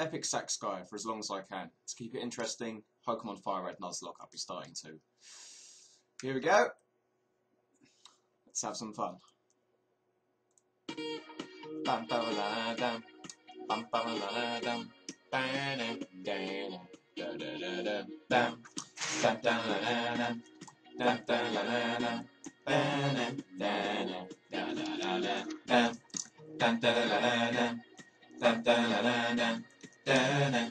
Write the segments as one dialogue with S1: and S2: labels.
S1: Epic Sax Guy for as long as I can. To keep it interesting, Pokemon Fire Red Nuzlocke I'll be starting to. Here we go. Let's have some fun. Bam bam la dam. Bam bam la dam. Bam da da da da dam. Dam dam la dam. Dam la dam. Bam da da da da da dam. Dam da da da dam. Dam da da da dam. Da da da da da da da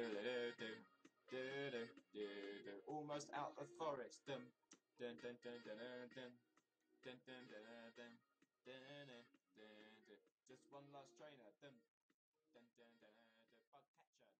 S1: do do do do do do almost out the forest dum dun dun dun dun dun dun dun dun dun dun dun dun just one last trainer dum dun dun dun dun bug catcher